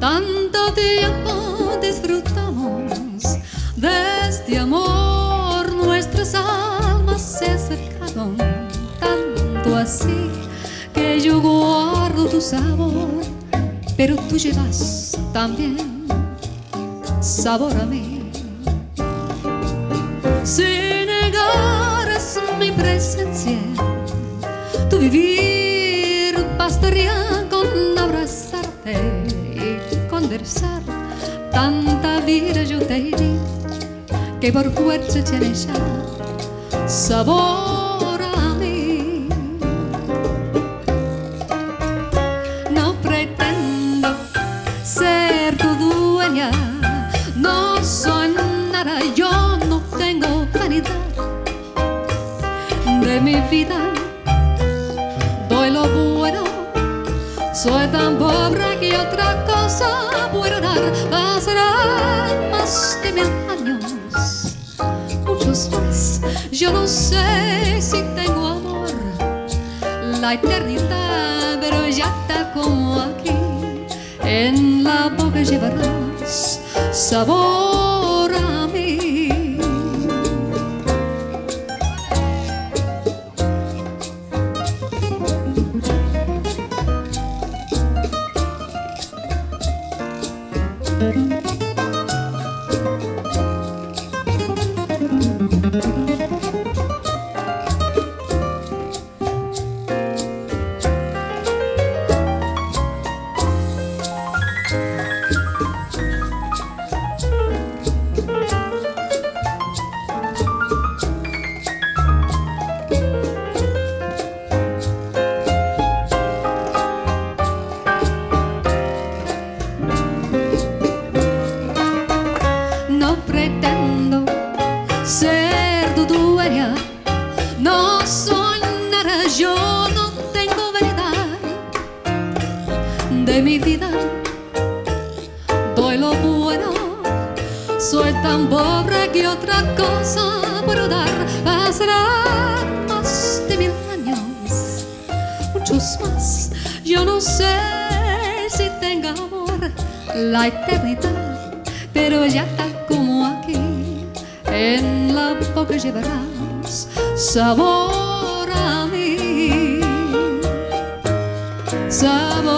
Tanto tiempo disfrutamos de este amor, nuestras almas se acercaron tanto así que yo guardo tu sabor, pero tú llevas también sabor a mí. Si negaras mi presencia, tu vivir bastaría con abrazarte Tanta vida yo te di que por fuerza tiene ya sabor a mí. No pretendo ser tu dueña, no soy nada, yo no tengo vanidad de mi vida. Soy tan pobre que otra cosa puedo dar. Pasarán más de mil años, muchos más. Yo no sé si tengo amor, la eternidad, pero ya está como aquí. En la boca llevarás sabor No pretendo ser tu dueña, no soy nada, yo no tengo verdad de mi vida. Doy lo bueno, soy tan pobre que otra cosa puedo dar. Pasarán más de mil años, muchos más. Yo no sé si tenga amor la eternidad, pero ya está como. En la boca llevarás sabor a mí, sabor